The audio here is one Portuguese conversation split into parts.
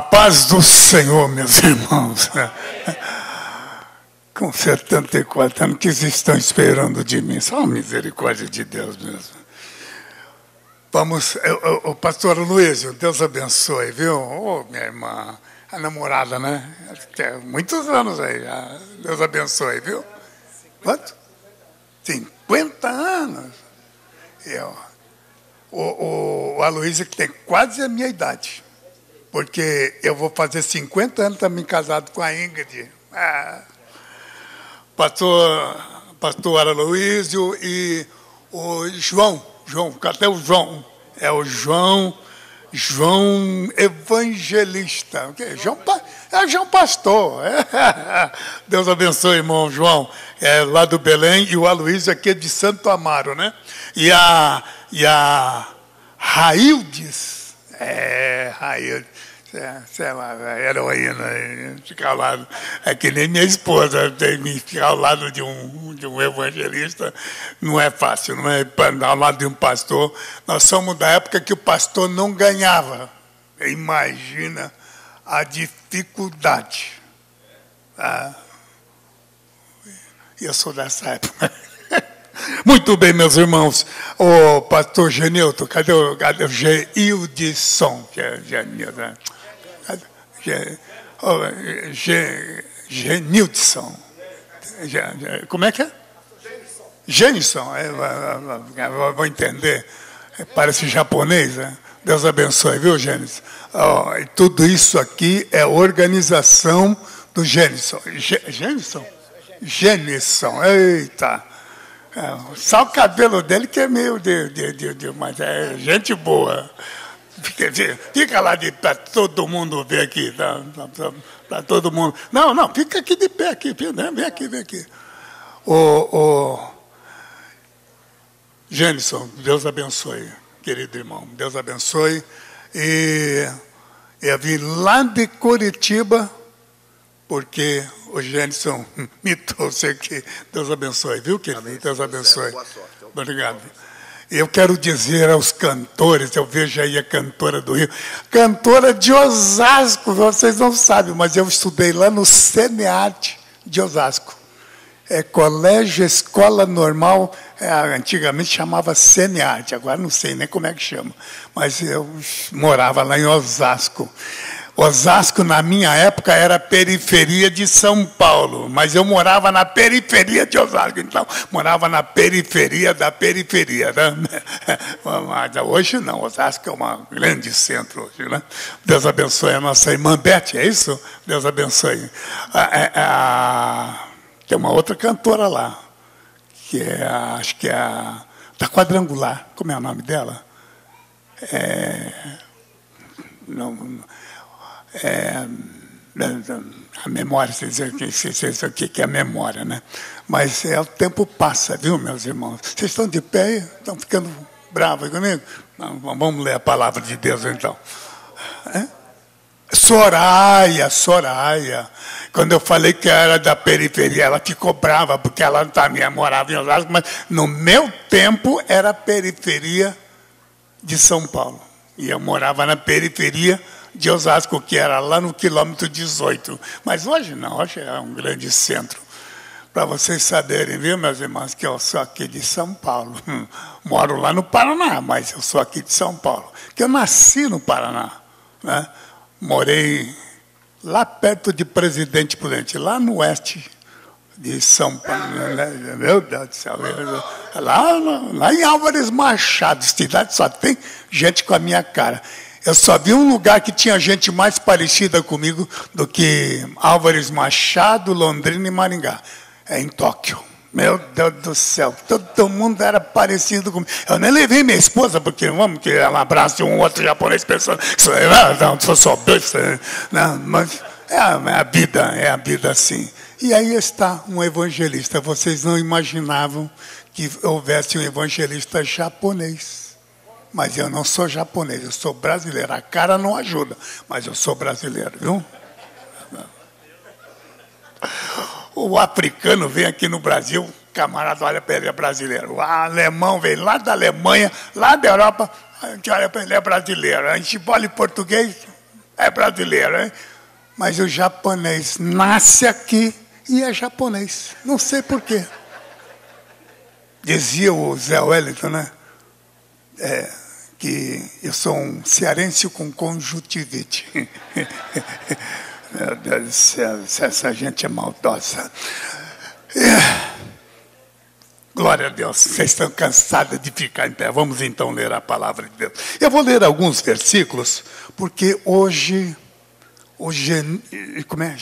paz do Senhor, meus irmãos. Com 74 anos, o que vocês estão esperando de mim? Só a misericórdia de Deus mesmo. Vamos, o pastor Luiz, Deus abençoe, viu? Oh, minha irmã, a namorada, né? Tem muitos anos aí, Deus abençoe, viu? Quanto? 50 anos. Eu, o, o, o Aloysio que tem quase a minha idade porque eu vou fazer 50 anos também casado com a Ingrid. Ah, pastor, pastor Aloysio e o João, João, cadê o João? É o João, João Evangelista. Okay? João, é João Pastor. Deus abençoe, irmão João. É lá do Belém e o Aloysio aqui é de Santo Amaro, né? E a, e a Raildes, é, Raildes, é, sei lá, heroína, ficar ao lado. É que nem minha esposa, ficar ao lado de um, de um evangelista não é fácil, não é ao lado de um pastor. Nós somos da época que o pastor não ganhava. Imagina a dificuldade. Ah, eu sou dessa época. Muito bem, meus irmãos. O pastor Genilton, cadê o, cadê o Geildson? É Genilton. Né? Genilson. Como é que é? Genilson. É, vou entender. Parece japonês, né? Deus abençoe, viu, Gênesis? Oh, e tudo isso aqui é organização do Gênison. Gênison? Gênison, eita. É, só o cabelo dele que é meio de, de, de, de mas é gente boa. Fica, fica lá de para todo mundo ver aqui, para todo mundo. Não, não, fica aqui de pé aqui, né? vem aqui, vem aqui. O, o Gênison, Deus abençoe, querido irmão, Deus abençoe. E eu vim lá de Curitiba, porque o Gênison me trouxe aqui. Deus abençoe, viu, querido? Deus abençoe. Obrigado. Eu quero dizer aos cantores, eu vejo aí a cantora do Rio, cantora de Osasco, vocês não sabem, mas eu estudei lá no Seneate de Osasco. É colégio, escola normal, é, antigamente chamava Seneate, agora não sei nem como é que chama, mas eu morava lá em Osasco. Osasco, na minha época, era periferia de São Paulo, mas eu morava na periferia de Osasco, então, morava na periferia da periferia. Né? Mas hoje não, Osasco é um grande centro hoje. Né? Deus abençoe a nossa irmã Beth, é isso? Deus abençoe. tem uma outra cantora lá, que é, acho que é a, da Quadrangular, como é o nome dela? É, não, é, a memória, vocês dizem o que é a memória, né? Mas é, o tempo passa, viu, meus irmãos? Vocês estão de pé estão ficando bravos comigo? Vamos ler a palavra de Deus então. É? Soraya, Soraya. Quando eu falei que era da periferia, ela ficou brava, porque ela também morava em Osasco, mas no meu tempo era periferia de São Paulo. E eu morava na periferia de Osasco, que era lá no quilômetro 18. Mas hoje não, hoje é um grande centro. Para vocês saberem, viu, meus irmãos, que eu sou aqui de São Paulo. Moro lá no Paraná, mas eu sou aqui de São Paulo. Que eu nasci no Paraná. Né? Morei lá perto de Presidente Prudente, lá no oeste de São Paulo. Né? Meu Deus do céu. Lá, lá em Álvares Machado, cidade só tem gente com a minha cara. Eu só vi um lugar que tinha gente mais parecida comigo do que Álvares Machado, Londrina e Maringá. É em Tóquio. Meu Deus do céu, todo mundo era parecido comigo. Eu nem levei minha esposa, porque vamos que ela abraça um outro japonês pensando que sou, ah, não, sou só besta. Não, mas é é a vida, é a vida assim. E aí está um evangelista. Vocês não imaginavam que houvesse um evangelista japonês. Mas eu não sou japonês, eu sou brasileiro. A cara não ajuda, mas eu sou brasileiro, viu? O africano vem aqui no Brasil, camarada olha para ele é brasileiro. O alemão vem lá da Alemanha, lá da Europa, a gente olha para ele é brasileiro. A gente fala em português, é brasileiro, hein? Mas o japonês nasce aqui e é japonês. Não sei porquê. Dizia o Zé Wellington, né? É, que eu sou um cearense com conjuntivite. Meu Deus céu, essa gente é maldosa. É. Glória a Deus, vocês estão cansados de ficar em pé. Vamos então ler a palavra de Deus. Eu vou ler alguns versículos, porque hoje, Gen, como é?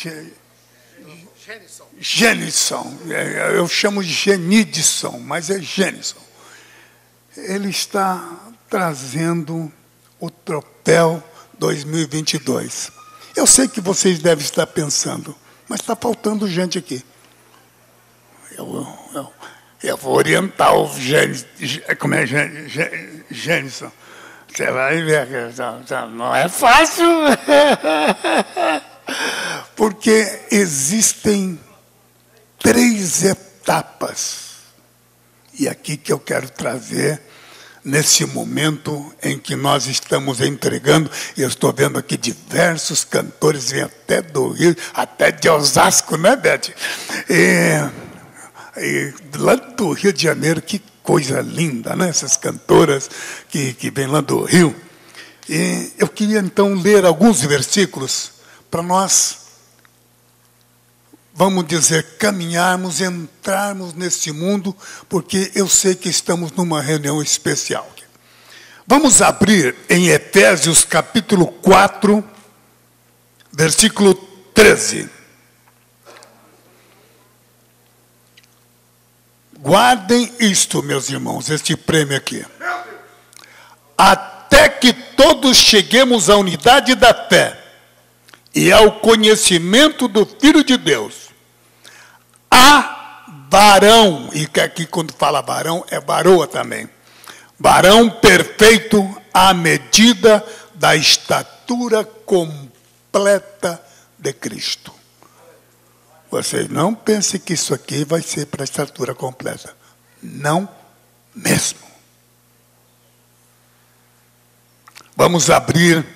Genison. É, eu chamo Genidson, mas é Genison. Ele está trazendo o troféu 2022. Eu sei que vocês devem estar pensando, mas está faltando gente aqui. Eu, eu, eu vou orientar o Gênesis, como é Gênesis. Você vai ver não é fácil. Porque existem três etapas. E aqui que eu quero trazer nesse momento em que nós estamos entregando, eu estou vendo aqui diversos cantores, vêm até do Rio, até de Osasco, né, Beth? E, e lá do Rio de Janeiro, que coisa linda, né? Essas cantoras que, que vêm lá do Rio. E eu queria então ler alguns versículos para nós vamos dizer, caminharmos, entrarmos nesse mundo, porque eu sei que estamos numa reunião especial. Vamos abrir em Efésios capítulo 4, versículo 13. Guardem isto, meus irmãos, este prêmio aqui. Até que todos cheguemos à unidade da fé e ao conhecimento do Filho de Deus a varão, e que aqui quando fala varão é varoa também. Varão perfeito à medida da estatura completa de Cristo. Vocês não pensem que isso aqui vai ser para a estatura completa. Não mesmo. Vamos abrir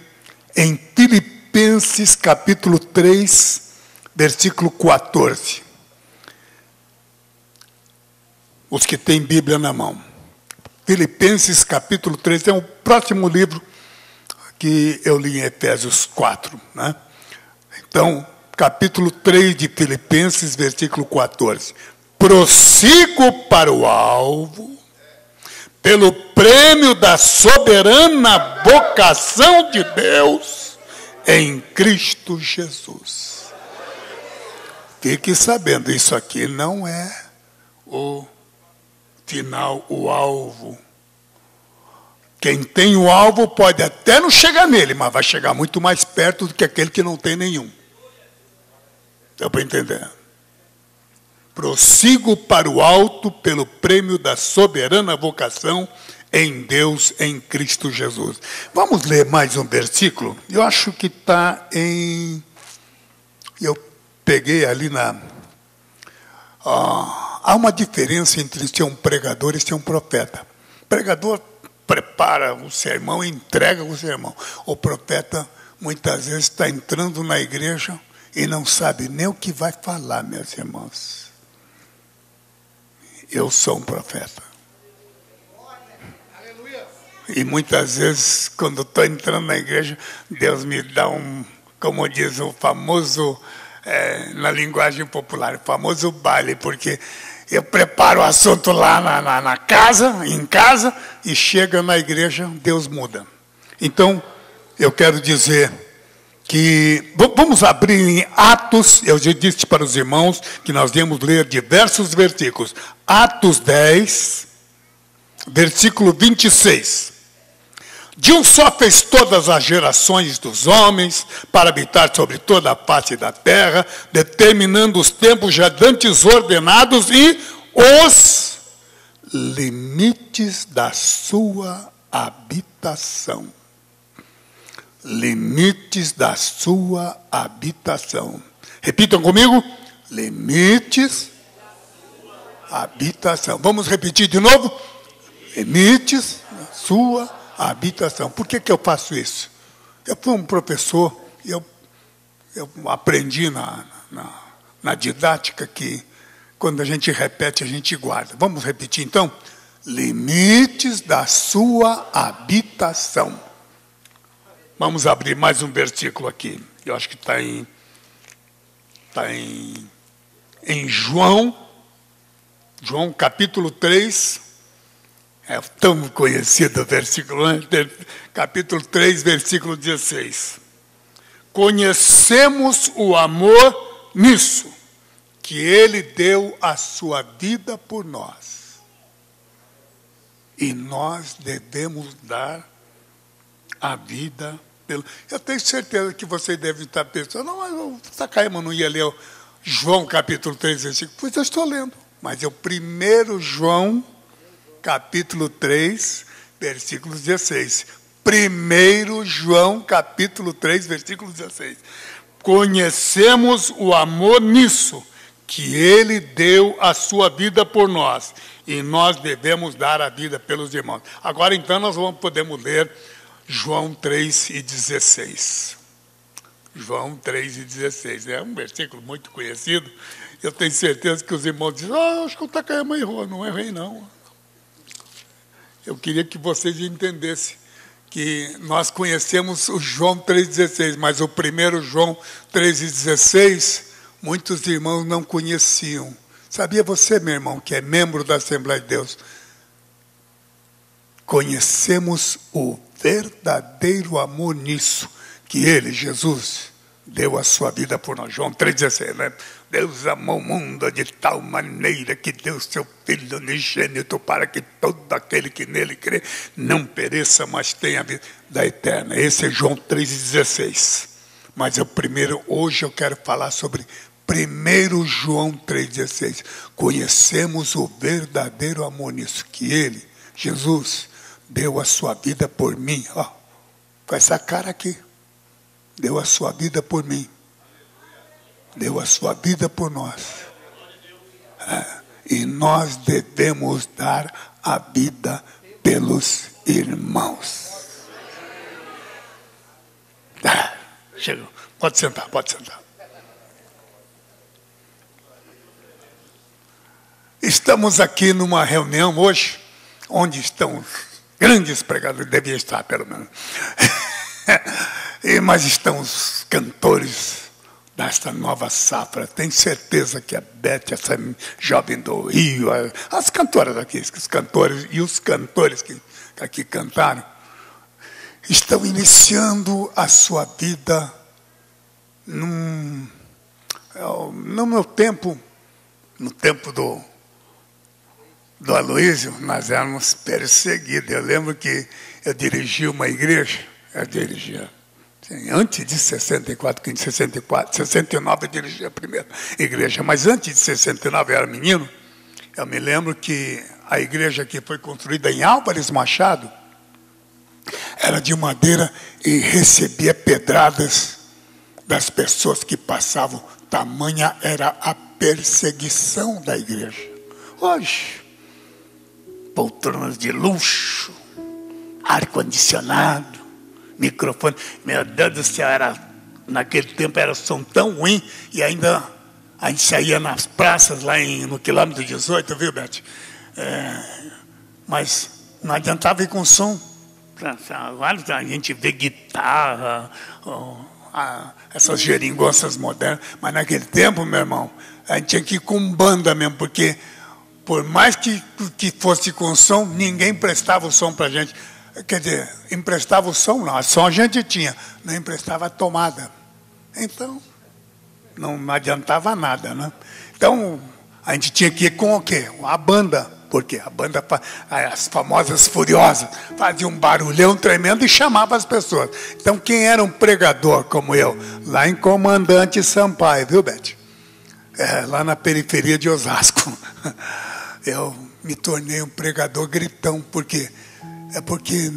em Filipenses capítulo 3, versículo 14 os que têm Bíblia na mão. Filipenses capítulo 3 é o próximo livro que eu li em Efésios 4. Né? Então, capítulo 3 de Filipenses, versículo 14. Prossigo para o alvo, pelo prêmio da soberana vocação de Deus em Cristo Jesus. Fique sabendo, isso aqui não é o final o alvo. Quem tem o alvo pode até não chegar nele, mas vai chegar muito mais perto do que aquele que não tem nenhum. Deu para entender? Prossigo para o alto pelo prêmio da soberana vocação em Deus, em Cristo Jesus. Vamos ler mais um versículo? Eu acho que está em. Eu peguei ali na. Ah, há uma diferença entre ser um pregador e ser um profeta. O pregador prepara o sermão e entrega o sermão. O profeta muitas vezes está entrando na igreja e não sabe nem o que vai falar, meus irmãos. Eu sou um profeta. E muitas vezes, quando estou entrando na igreja, Deus me dá um, como diz o famoso, é, na linguagem popular, o famoso baile, porque eu preparo o assunto lá na, na, na, casa, em casa, e chega na igreja, Deus muda. Então, eu quero dizer que vamos abrir em Atos, eu já disse para os irmãos que nós íamos ler diversos versículos. Atos 10, versículo 26. De um só fez todas as gerações dos homens para habitar sobre toda a face da terra, determinando os tempos já dantes ordenados e os limites da sua habitação. Limites da sua habitação. Repitam comigo: limites habitação. Vamos repetir de novo? Limites da sua habitação habitação. Por que, que eu faço isso? Eu fui um professor Eu, eu aprendi na, na, na didática que quando a gente repete, a gente guarda. Vamos repetir então? Limites da sua habitação. Vamos abrir mais um versículo aqui. Eu acho que está em, tá em, em João, João capítulo 3, é tão conhecido versículo, né? capítulo 3, versículo 16. Conhecemos o amor nisso, que ele deu a sua vida por nós. E nós devemos dar a vida pelo. Eu tenho certeza que vocês devem estar pensando, não, mas o Sakaima não ia ler João capítulo 3, versículo. Pois eu estou lendo. Mas é o primeiro João capítulo 3, versículo 16. Primeiro João, capítulo 3, versículo 16. Conhecemos o amor nisso, que ele deu a sua vida por nós, e nós devemos dar a vida pelos irmãos. Agora então nós vamos podemos ler João 3 e 16. João 3 e 16. É um versículo muito conhecido. Eu tenho certeza que os irmãos dizem, ah, acho que o Takayama errou. Não errei, não. Eu queria que vocês entendessem que nós conhecemos o João 3,16, mas o primeiro João 3,16, muitos irmãos não conheciam. Sabia você, meu irmão, que é membro da Assembleia de Deus? Conhecemos o verdadeiro amor nisso, que Ele, Jesus, deu a sua vida por nós. João 3,16, né? Deus amou o mundo de tal maneira que deu seu Filho unigênito para que todo aquele que nele crê não pereça, mas tenha a vida eterna. Esse é João 3,16. Mas eu primeiro, hoje eu quero falar sobre 1 João 3,16. Conhecemos o verdadeiro amor nisso, que ele, Jesus, deu a sua vida por mim. Ó, com essa cara aqui. Deu a sua vida por mim deu a sua vida por nós. É, e nós devemos dar a vida pelos irmãos. É, chegou. Pode sentar, pode sentar. Estamos aqui numa reunião hoje, onde estão os grandes pregadores, devia estar pelo menos. Mas estão os cantores desta nova safra. Tenho certeza que a Beth, essa jovem do Rio, as cantoras aqui, os cantores e os cantores que aqui cantaram, estão iniciando a sua vida num, no meu tempo, no tempo do, do Aloísio, nós éramos perseguidos. Eu lembro que eu dirigi uma igreja, eu dirigia Sim, antes de 64, que em 64, 69 eu dirigi a primeira igreja, mas antes de 69 eu era menino, eu me lembro que a igreja que foi construída em Álvares Machado era de madeira e recebia pedradas das pessoas que passavam. Tamanha era a perseguição da igreja. Hoje, poltronas de luxo, ar-condicionado, microfone. Meu Deus do céu, era, naquele tempo era som tão ruim e ainda a gente saía nas praças lá em, no quilômetro 18, viu, Beth? É, mas não adiantava ir com som. Agora a gente vê guitarra, a, essas geringonças modernas, mas naquele tempo, meu irmão, a gente tinha que ir com banda mesmo, porque por mais que, que fosse com som, ninguém prestava o som para a gente. Quer dizer, emprestava o som, não. A som a gente tinha, não emprestava a tomada. Então, não adiantava nada, né? Então, a gente tinha que ir com o quê? A banda. Porque a banda, as famosas furiosas, fazia um barulhão tremendo e chamava as pessoas. Então, quem era um pregador como eu? Lá em Comandante Sampaio, viu, Beth? É, lá na periferia de Osasco. Eu me tornei um pregador gritão, porque é porque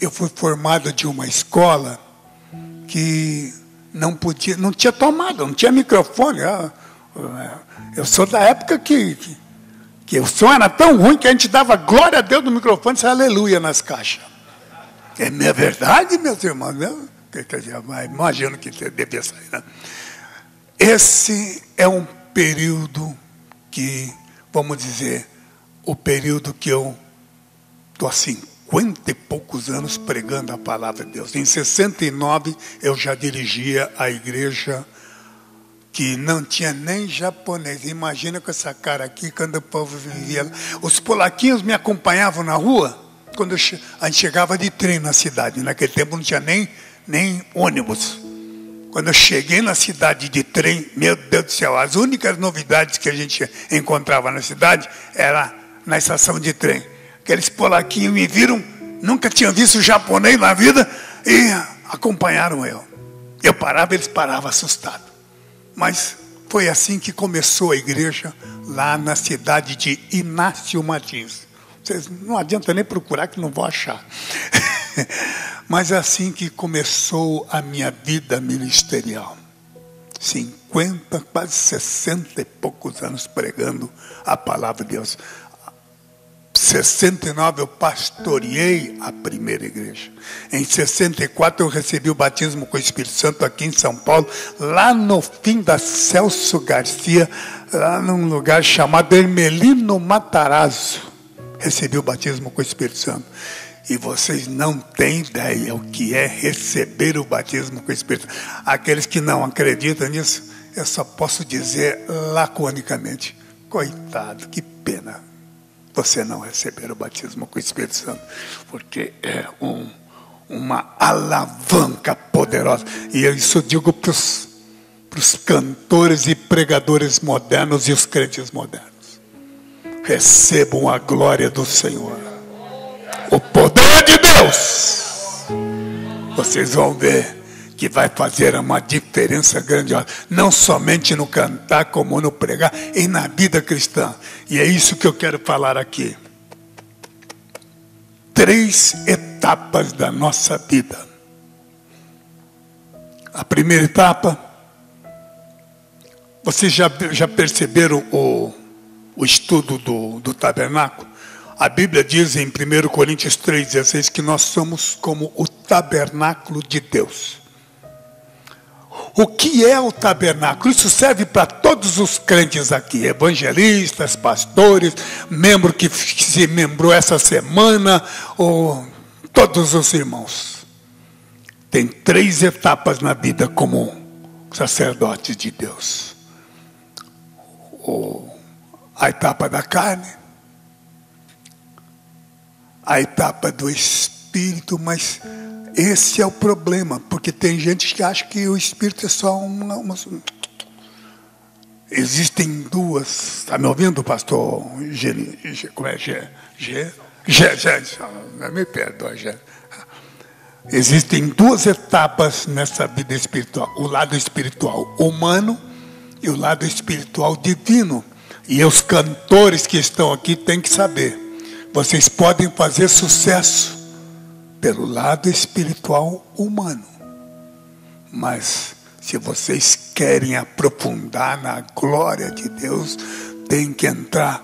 eu fui formado de uma escola que não podia, não tinha tomada, não tinha microfone. Eu sou da época que, que, que o som era tão ruim que a gente dava glória a Deus no microfone e aleluia nas caixas. É minha verdade, meus irmãos. Imagino que devia sair. Né? Esse é um período que, vamos dizer, o período que eu estou há 50 e poucos anos pregando a palavra de Deus. Em 69 eu já dirigia a igreja que não tinha nem japonês. Imagina com essa cara aqui, quando o povo vivia. Os polaquinhos me acompanhavam na rua quando a gente chegava de trem na cidade. Naquele tempo não tinha nem, nem ônibus. Quando eu cheguei na cidade de trem, meu Deus do céu, as únicas novidades que a gente encontrava na cidade era na estação de trem. Aqueles polaquinhos me viram, nunca tinham visto japonês na vida e acompanharam eu. Eu parava, eles paravam assustados. Mas foi assim que começou a igreja lá na cidade de Inácio Martins. Vocês não adianta nem procurar que não vão achar. Mas assim que começou a minha vida ministerial. 50, quase 60 e poucos anos pregando a palavra de Deus. 69 eu pastoreei a primeira igreja. Em 64 eu recebi o batismo com o Espírito Santo aqui em São Paulo, lá no fim da Celso Garcia, lá num lugar chamado Hermelino Matarazzo. Recebi o batismo com o Espírito Santo. E vocês não têm ideia o que é receber o batismo com o Espírito Santo. Aqueles que não acreditam nisso, eu só posso dizer laconicamente: coitado, que pena você não receber o batismo com o Espírito Santo, porque é um, uma alavanca poderosa. E eu isso digo para os cantores e pregadores modernos e os crentes modernos. Recebam a glória do Senhor, o poder de Deus. Vocês vão ver que vai fazer uma diferença grandiosa, não somente no cantar, como no pregar, e na vida cristã. E é isso que eu quero falar aqui. Três etapas da nossa vida. A primeira etapa, vocês já, já perceberam o, o estudo do, do tabernáculo? A Bíblia diz em 1 Coríntios 3,16 que nós somos como o tabernáculo de Deus. O que é o tabernáculo? Isso serve para todos os crentes aqui, evangelistas, pastores, membro que se membrou essa semana, ou todos os irmãos. Tem três etapas na vida como sacerdote de Deus. O, a etapa da carne, a etapa do espírito, mas esse é o problema, porque tem gente que acha que o espírito é só uma. uma... Existem duas. Está me ouvindo, pastor? G, G, como é? G, G, G, G, me perdoa, G. Existem duas etapas nessa vida espiritual: o lado espiritual humano e o lado espiritual divino. E os cantores que estão aqui têm que saber. Vocês podem fazer sucesso pelo lado espiritual humano. Mas se vocês querem aprofundar na glória de Deus, tem que entrar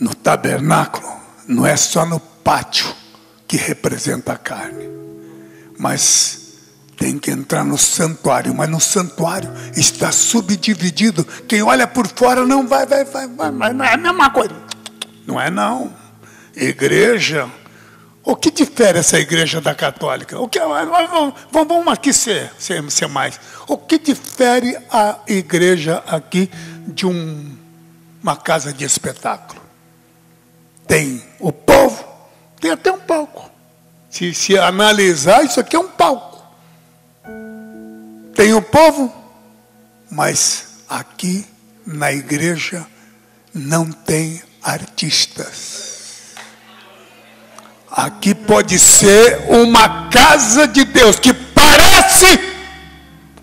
no tabernáculo. Não é só no pátio que representa a carne, mas tem que entrar no santuário, mas no santuário está subdividido. Quem olha por fora não vai, vai, vai, vai, vai não é a mesma coisa. Não é não. Igreja o que difere essa igreja da católica? O que, vamos, aqui ser, ser, ser mais. O que difere a igreja aqui de um, uma casa de espetáculo? Tem o povo, tem até um palco. Se, se analisar, isso aqui é um palco. Tem o povo, mas aqui na igreja não tem artistas. Aqui pode ser uma casa de Deus que parece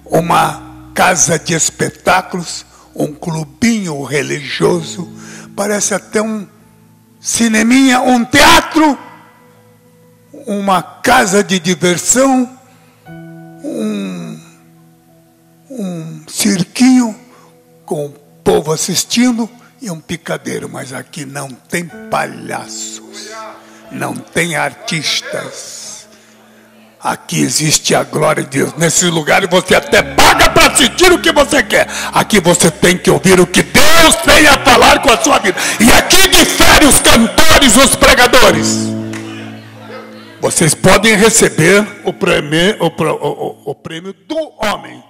uma casa de espetáculos, um clubinho religioso, parece até um cineminha, um teatro, uma casa de diversão, um, um cirquinho com o povo assistindo e um picadeiro, mas aqui não tem palhaços não tem artistas. Aqui existe a glória de Deus. Nesses lugares você até paga para sentir o que você quer. Aqui você tem que ouvir o que Deus tem a falar com a sua vida. E aqui difere os cantores, os pregadores. Vocês podem receber o prêmio, o, o, o prêmio do homem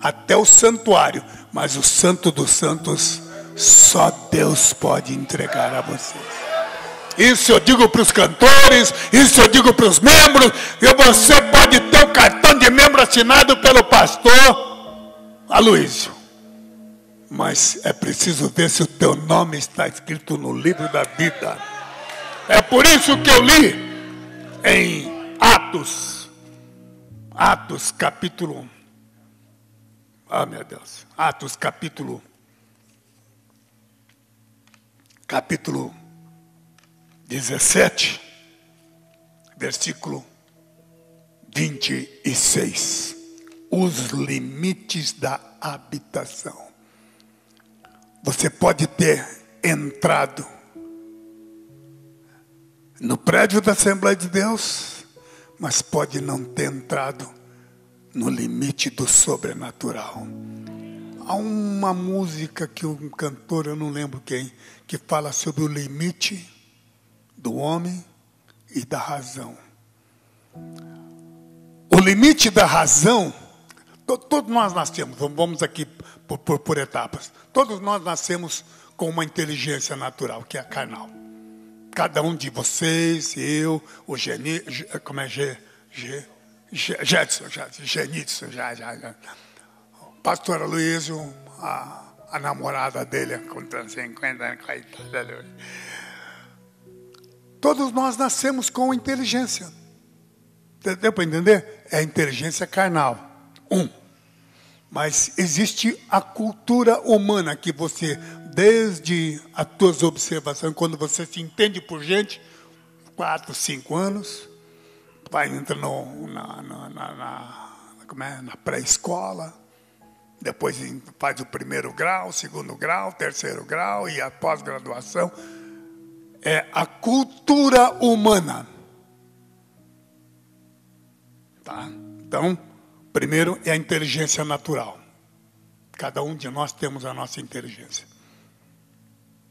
até o santuário, mas o santo dos santos só Deus pode entregar a vocês. Isso eu digo para os cantores, isso eu digo para os membros, e você pode ter o cartão de membro assinado pelo pastor Aloysio. Mas é preciso ver se o teu nome está escrito no livro da vida. É por isso que eu li em Atos, Atos capítulo 1. Ah, meu Deus. Atos capítulo capítulo 17, versículo 26. Os limites da habitação. Você pode ter entrado no prédio da Assembleia de Deus, mas pode não ter entrado no limite do sobrenatural. Há uma música que um cantor, eu não lembro quem, que fala sobre o limite do homem e da razão. O limite da razão, todos nós nascemos, vamos aqui por, por, por, etapas. Todos nós nascemos com uma inteligência natural, que é a carnal. Cada um de vocês, eu, o Geni, como é G, G, G Jetson, Genitson, já, já, já. Pastor Aloysio, a, a namorada dele, com 50 anos, coitada. Todos nós nascemos com inteligência. Deu para entender? É a inteligência carnal. Um. Mas existe a cultura humana que você, desde as tuas observações, quando você se entende por gente, quatro, cinco anos, vai entrando na, na, na, na, como é? na pré-escola, depois faz o primeiro grau, segundo grau, terceiro grau e a pós-graduação é a cultura humana. Tá? Então, primeiro é a inteligência natural. Cada um de nós temos a nossa inteligência.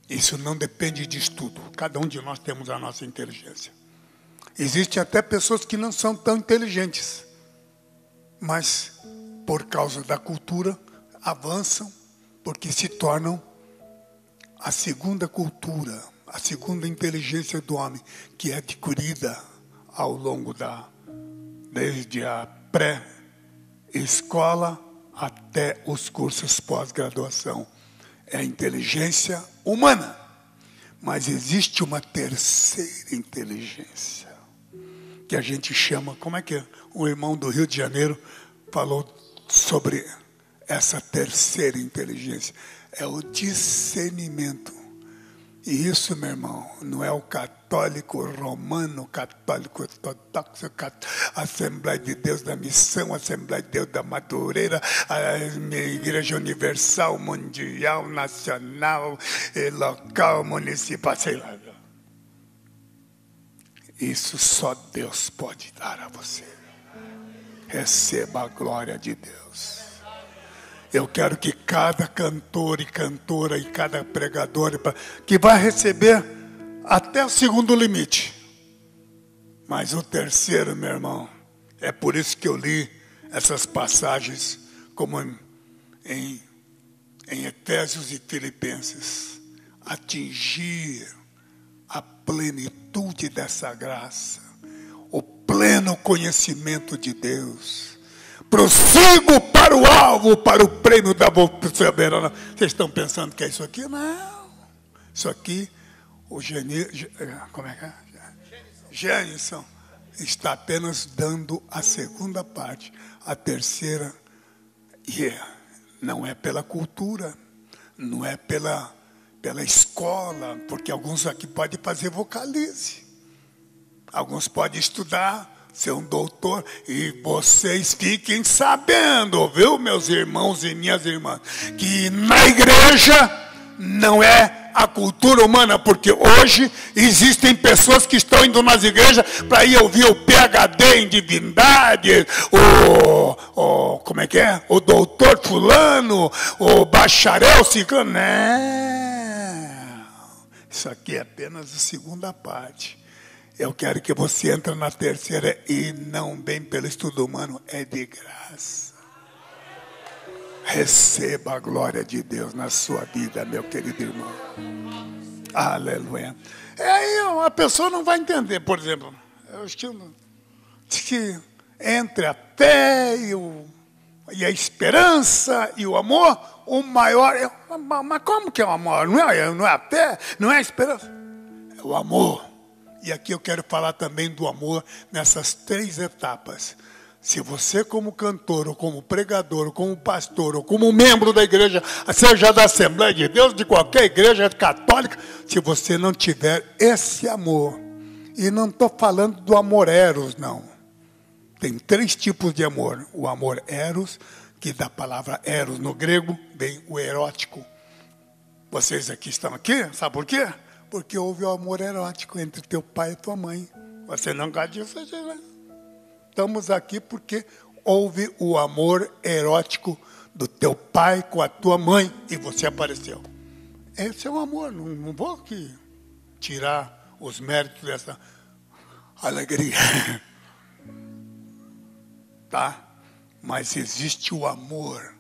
Isso não depende de estudo. Cada um de nós temos a nossa inteligência. Existem até pessoas que não são tão inteligentes, mas por causa da cultura avançam porque se tornam a segunda cultura a segunda inteligência do homem, que é adquirida ao longo da, desde a pré-escola até os cursos pós-graduação. É a inteligência humana. Mas existe uma terceira inteligência, que a gente chama, como é que é? O irmão do Rio de Janeiro falou sobre essa terceira inteligência. É o discernimento e isso, meu irmão, não é o católico romano, católico ortodoxo, Assembleia de Deus da Missão, Assembleia de Deus da Madureira, a Igreja Universal, Mundial, Nacional, local, municipal, sei lá. Isso só Deus pode dar a você. Receba a glória de Deus. Eu quero que cada cantor e cantora e cada pregador que vai receber até o segundo limite. Mas o terceiro, meu irmão, é por isso que eu li essas passagens como em, em, em Efésios e Filipenses. Atingir a plenitude dessa graça, o pleno conhecimento de Deus prossigo para o alvo, para o prêmio da soberana. Vocês estão pensando que é isso aqui? Não. Isso aqui, o Geni, como é que é? Genison está apenas dando a segunda parte. A terceira, e yeah, não é pela cultura, não é pela, pela escola, porque alguns aqui podem fazer vocalize. Alguns podem estudar ser um doutor. E vocês fiquem sabendo, viu, meus irmãos e minhas irmãs, que na igreja não é a cultura humana, porque hoje existem pessoas que estão indo nas igrejas para ir ouvir o PhD em divindade, o, o como é que é? O doutor fulano, o bacharel ciclano. Não. Isso aqui é apenas a segunda parte. Eu quero que você entre na terceira e não bem pelo estudo humano, é de graça. Receba a glória de Deus na sua vida, meu querido irmão. Aleluia. E aí a pessoa não vai entender, por exemplo, eu estilo que entre a fé e, o, e a esperança e o amor, o maior. É, mas como que é o amor? Não é, não é a fé, não é a esperança. É o amor. E aqui eu quero falar também do amor nessas três etapas. Se você, como cantor, ou como pregador, ou como pastor, ou como membro da igreja, seja da Assembleia de Deus, de qualquer igreja católica, se você não tiver esse amor, e não estou falando do amor eros, não. Tem três tipos de amor: o amor eros, que da palavra eros no grego, vem o erótico. Vocês aqui estão aqui, sabe por quê? Porque houve o amor erótico entre teu pai e tua mãe. Você não gosta disso, estamos aqui porque houve o amor erótico do teu pai com a tua mãe e você apareceu. Esse é o amor, não, não vou aqui tirar os méritos dessa alegria. tá? Mas existe o amor,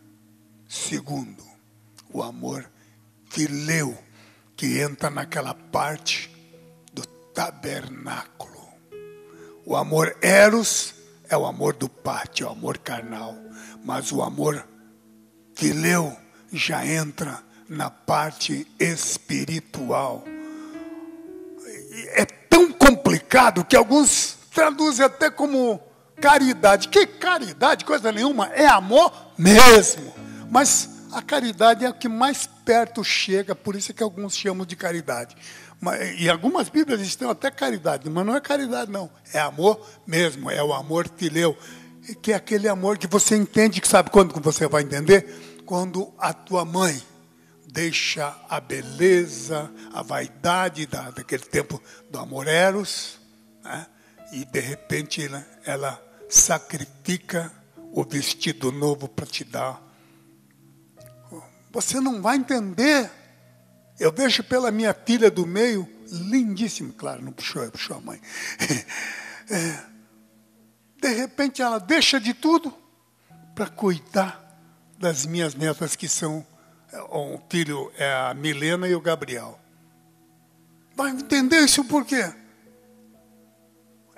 segundo, o amor fileu, que entra naquela parte do tabernáculo. O amor eros é o amor do pátio, é o amor carnal. Mas o amor fileu já entra na parte espiritual. É tão complicado que alguns traduzem até como caridade. Que caridade? Coisa nenhuma. É amor mesmo. Mas a caridade é o que mais perto chega, por isso é que alguns chamam de caridade. E algumas Bíblias estão até caridade, mas não é caridade, não. É amor mesmo, é o amor fileu. Que é aquele amor que você entende, que sabe quando você vai entender? Quando a tua mãe deixa a beleza, a vaidade da, daquele tempo do amor eros, né? e de repente ela, ela sacrifica o vestido novo para te dar. Você não vai entender eu vejo pela minha filha do meio, lindíssima, claro, não puxou, puxou a mãe. É, de repente ela deixa de tudo para cuidar das minhas netas, que são o é, filho é a Milena e o Gabriel. Vai entender isso por quê?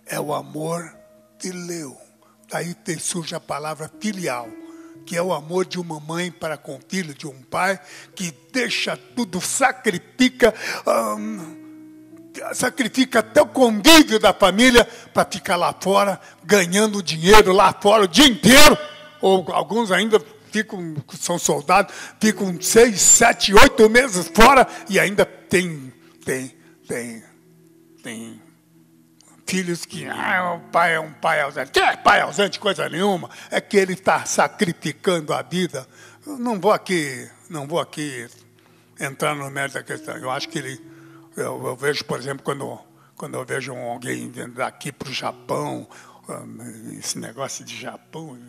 É o amor fileu. Daí surge a palavra filial que é o amor de uma mãe para com o filho, de um pai, que deixa tudo, sacrifica, sacrifica até o convívio da família para ficar lá fora, ganhando dinheiro lá fora o dia inteiro, ou alguns ainda ficam, são soldados, ficam seis, sete, oito meses fora e ainda tem, tem, tem, tem filhos que ah, o pai é um pai ausente. Que é pai ausente, coisa nenhuma. É que ele está sacrificando a vida. Eu não vou aqui, não vou aqui entrar no mérito da questão. Eu acho que ele, eu, eu vejo, por exemplo, quando, quando eu vejo alguém daqui para o Japão, hum, esse negócio de Japão,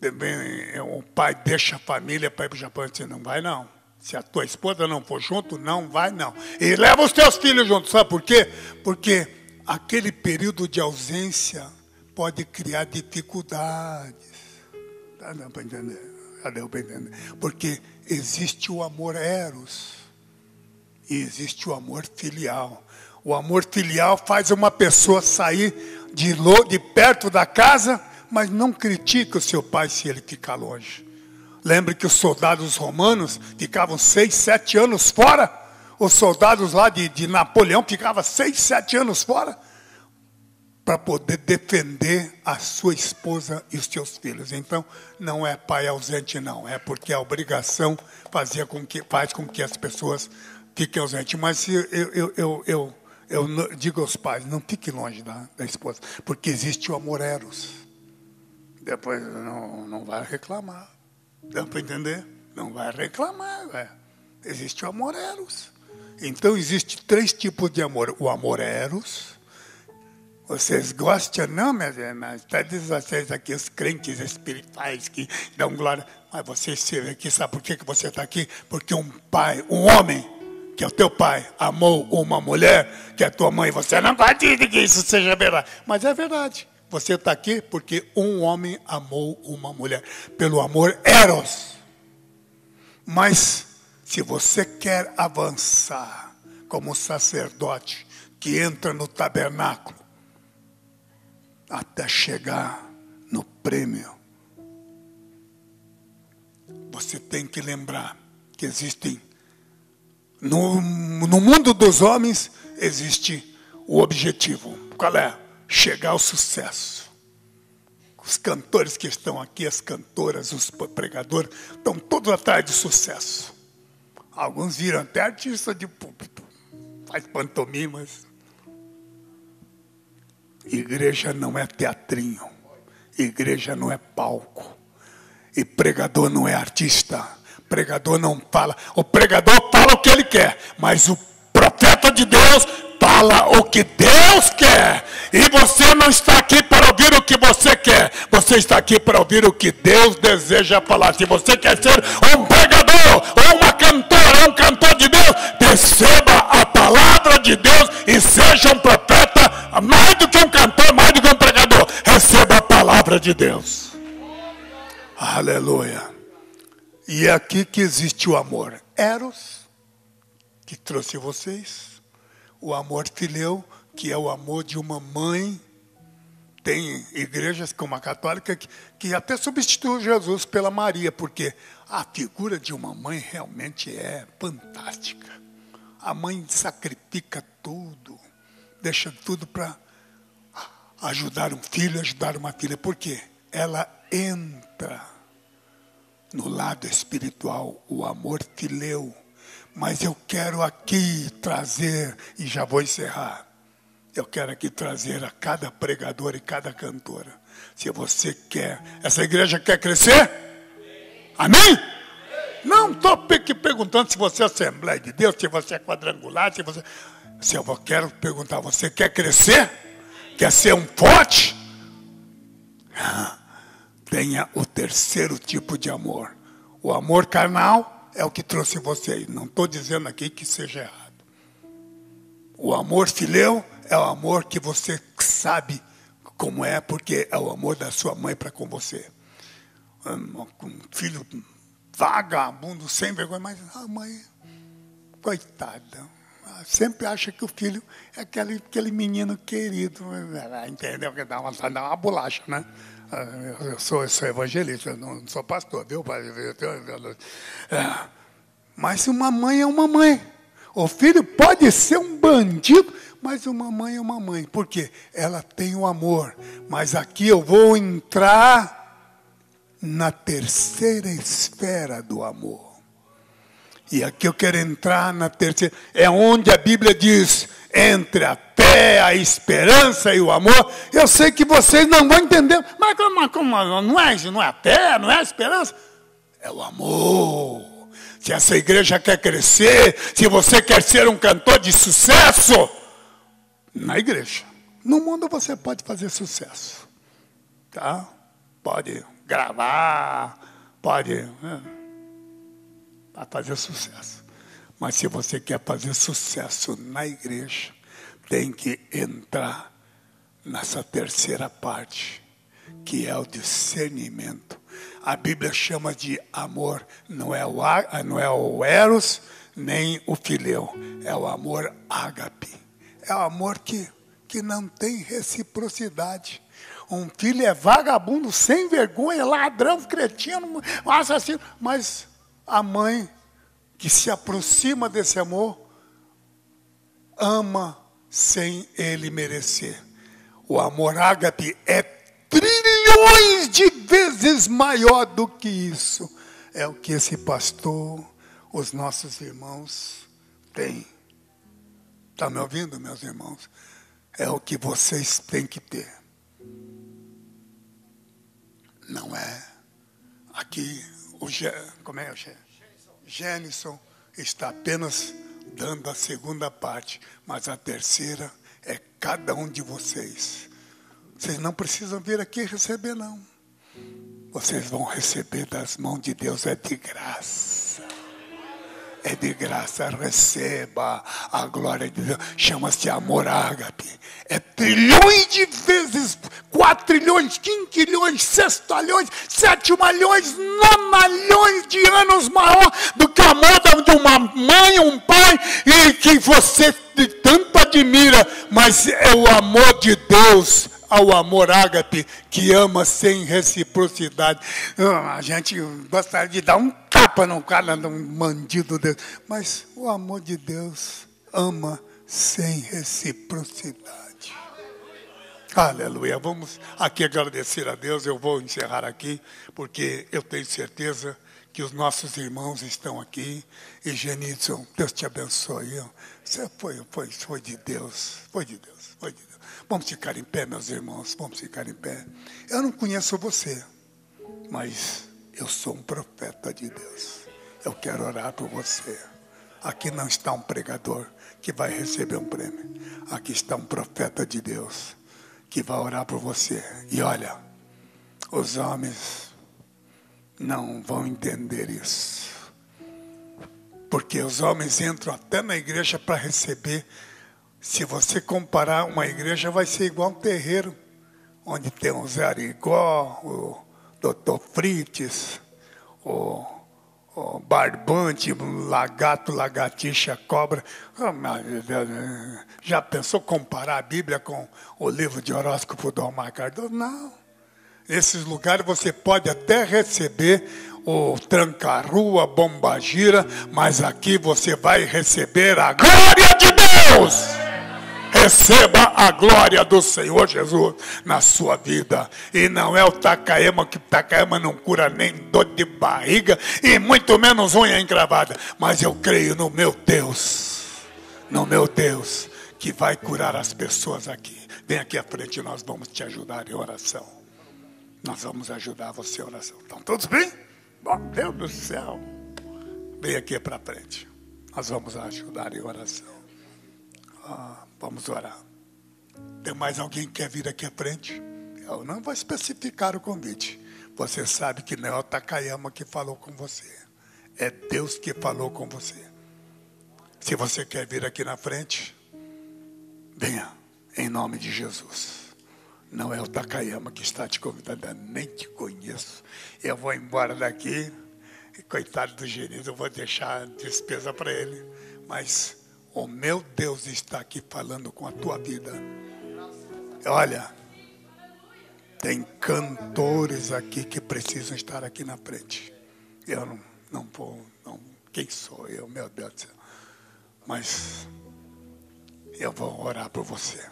também o pai deixa a família para ir para o Japão e diz, não vai não. Se a tua esposa não for junto, não vai não. E leva os teus filhos junto, sabe por quê? Porque aquele período de ausência pode criar dificuldades. Tá dando para entender? Tá deu para entender? Porque existe o amor eros e existe o amor filial. O amor filial faz uma pessoa sair de, de perto da casa, mas não critica o seu pai se ele ficar longe. Lembre que os soldados romanos ficavam seis, sete anos fora. Os soldados lá de, de Napoleão ficavam seis, sete anos fora para poder defender a sua esposa e os seus filhos. Então, não é pai ausente, não. É porque a obrigação fazia com que, faz com que as pessoas fiquem ausentes. Mas eu, eu, eu, eu, eu digo aos pais, não fique longe da, da esposa, porque existe o amor eros. Depois não, não vai reclamar. Dá para entender? Não vai reclamar, Existe o amor eros. Então, existe três tipos de amor. O amor eros. Vocês gostam, não, minhas irmãs? Todos vocês aqui, os crentes espirituais que dão glória. Mas você esteve aqui, sabe por que você está aqui? Porque um pai, um homem, que é o teu pai, amou uma mulher, que é a tua mãe. Você não gosta de que isso seja verdade. Mas é verdade. Você está aqui porque um homem amou uma mulher. Pelo amor eros. Mas se você quer avançar como sacerdote que entra no tabernáculo até chegar no prêmio, você tem que lembrar que existem no, no mundo dos homens existe o objetivo. Qual é? Chegar ao sucesso. Os cantores que estão aqui, as cantoras, os pregadores, estão todos atrás de sucesso. Alguns viram até artista de púlpito, faz pantomimas. Igreja não é teatrinho, igreja não é palco, e pregador não é artista. Pregador não fala, o pregador fala o que ele quer, mas o profeta de Deus fala o que Deus quer. E você não está aqui para ouvir o que você quer. Você está aqui para ouvir o que Deus deseja falar. Se você quer ser um pregador, ou uma cantora, ou um cantor de Deus, receba a palavra de Deus e seja um profeta, mais do que um cantor, mais do que um pregador. Receba a palavra de Deus. Aleluia. E é aqui que existe o amor. Eros, que trouxe vocês o amor fileu, que é o amor de uma mãe. Tem igrejas como a católica que, que até substitui Jesus pela Maria, porque a figura de uma mãe realmente é fantástica. A mãe sacrifica tudo, deixa tudo para ajudar um filho, ajudar uma filha, porque ela entra no lado espiritual, o amor fileu mas eu quero aqui trazer, e já vou encerrar. Eu quero aqui trazer a cada pregador e cada cantora. Se você quer, essa igreja quer crescer? Amém? Não estou perguntando se você é Assembleia de Deus, se você é quadrangular, se você. Se eu quero perguntar, você quer crescer? Quer ser um forte? Tenha o terceiro tipo de amor: o amor carnal é o que trouxe você aí. Não estou dizendo aqui que seja errado. O amor fileu é o amor que você sabe como é, porque é o amor da sua mãe para com você. Um filho vagabundo, sem vergonha, mas a mãe, coitada, sempre acha que o filho é aquele, aquele menino querido, entendeu? Que dá uma, dá uma bolacha, né? Eu sou, sou evangelista, não sou pastor, viu? É. Mas uma mãe é uma mãe. O filho pode ser um bandido, mas uma mãe é uma mãe. Por quê? Ela tem o amor. Mas aqui eu vou entrar na terceira esfera do amor. E aqui eu quero entrar na terceira. É onde a Bíblia diz: entre a fé, a esperança e o amor. Eu sei que vocês não vão entender. Mas como, como não, é, não é a fé, não é a esperança? É o amor. Se essa igreja quer crescer, se você quer ser um cantor de sucesso, na igreja. No mundo você pode fazer sucesso. Tá? Pode gravar, pode. Né? fazer sucesso. Mas se você quer fazer sucesso na igreja, tem que entrar nessa terceira parte, que é o discernimento. A Bíblia chama de amor, não é o, não é o eros, nem o fileu, é o amor ágape. É o amor que, que não tem reciprocidade. Um filho é vagabundo, sem vergonha, ladrão, cretino, assassino, mas a mãe que se aproxima desse amor ama sem ele merecer. O amor ágape é trilhões de vezes maior do que isso. É o que esse pastor, os nossos irmãos têm. Está me ouvindo, meus irmãos? É o que vocês têm que ter. Não é aqui o como é o Gênison está apenas dando a segunda parte, mas a terceira é cada um de vocês. Vocês não precisam vir aqui receber, não. Vocês vão receber das mãos de Deus, é de graça. É de graça, receba a glória de Deus. Chama-se amor ágape. É trilhões de vezes, quatro trilhões, quinquilhões, sextalhões, malhões, nomalhões de anos maior do que o amor de uma mãe, um pai, e que você tanto admira, mas é o amor de Deus ao amor ágape que ama sem reciprocidade. Ah, a gente gostaria de dar um tapa no cara, num bandido desse, mas o amor de Deus ama sem reciprocidade. Aleluia. Vamos aqui agradecer a Deus. Eu vou encerrar aqui, porque eu tenho certeza que os nossos irmãos estão aqui. E Genilson, Deus te abençoe. Você foi, foi, foi de Deus. Foi de Deus. Foi de Deus. Vamos ficar em pé, meus irmãos, vamos ficar em pé. Eu não conheço você, mas eu sou um profeta de Deus. Eu quero orar por você. Aqui não está um pregador que vai receber um prêmio. Aqui está um profeta de Deus que vai orar por você. E olha, os homens não vão entender isso. Porque os homens entram até na igreja para receber se você comparar uma igreja, vai ser igual um terreiro, onde tem o Zé Arigó, o Doutor Frites, o, o Barbante, Lagato, Lagatixa, Cobra. Oh, já pensou comparar a Bíblia com o livro de horóscopo do Omar Cardoso? Não. Nesses lugares você pode até receber o tranca-rua, bomba-gira, mas aqui você vai receber a glória de Deus! Receba a glória do Senhor Jesus na sua vida. E não é o Takayama, que Takayama não cura nem dor de barriga e muito menos unha encravada. Mas eu creio no meu Deus, no meu Deus, que vai curar as pessoas aqui. Vem aqui à frente, nós vamos te ajudar em oração. Nós vamos ajudar você em oração. Estão todos bem? Bom, Deus do céu. Vem aqui para frente. Nós vamos ajudar em oração. Ah. Vamos orar. Tem mais alguém que quer vir aqui à frente? Eu não vou especificar o convite. Você sabe que não é o Takayama que falou com você. É Deus que falou com você. Se você quer vir aqui na frente, venha, em nome de Jesus. Não é o Takayama que está te convidando, eu nem te conheço. Eu vou embora daqui, coitado do gerente, eu vou deixar a despesa para ele. Mas o meu Deus está aqui falando com a tua vida. Olha, tem cantores aqui que precisam estar aqui na frente. Eu não, não vou, não, quem sou eu, meu Deus do céu. Mas eu vou orar por você.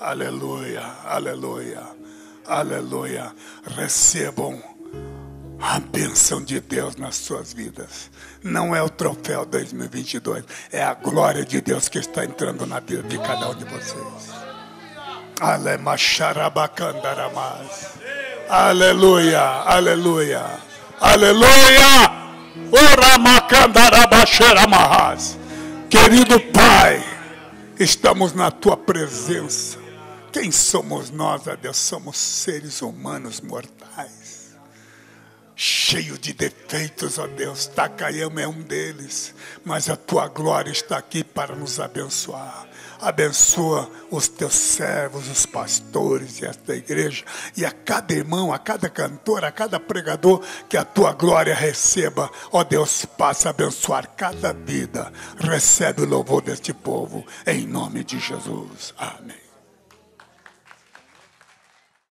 Aleluia, aleluia. Aleluia. Recebam a bênção de Deus nas suas vidas. Não é o troféu 2022, é a glória de Deus que está entrando na vida de cada um de vocês. Aleluia, aleluia, aleluia. Querido Pai, estamos na tua presença. Quem somos nós, ó Deus? Somos seres humanos mortais, cheio de defeitos, ó Deus. Takayama é um deles, mas a tua glória está aqui para nos abençoar. Abençoa os teus servos, os pastores e esta igreja, e a cada irmão, a cada cantor, a cada pregador, que a tua glória receba. Ó Deus, passa a abençoar cada vida. Recebe o louvor deste povo, em nome de Jesus. Amém.